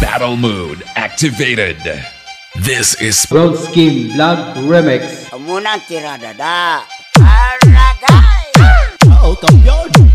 Battle mode activated. This is Road Scheme Blood Remix Kamunang tirada da. Aragay! Oh, kampiyon!